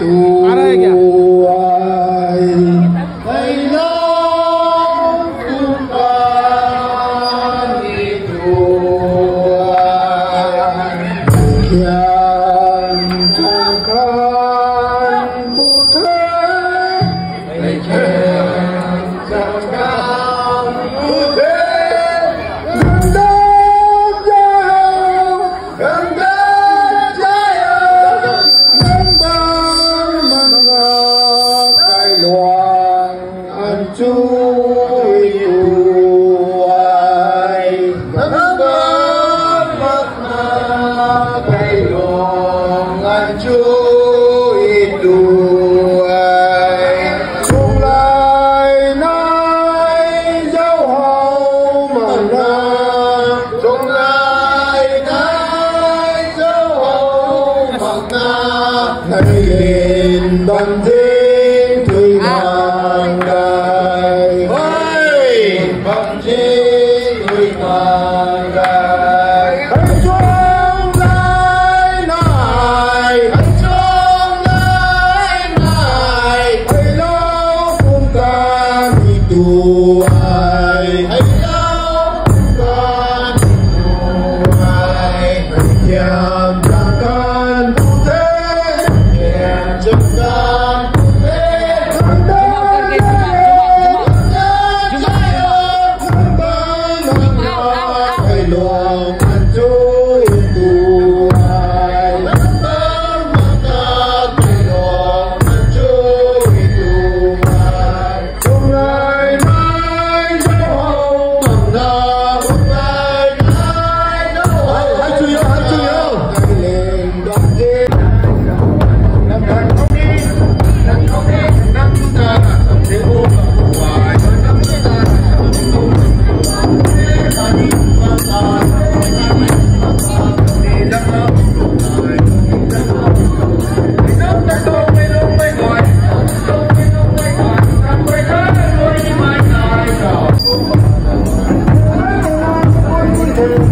आ रहा Thank you.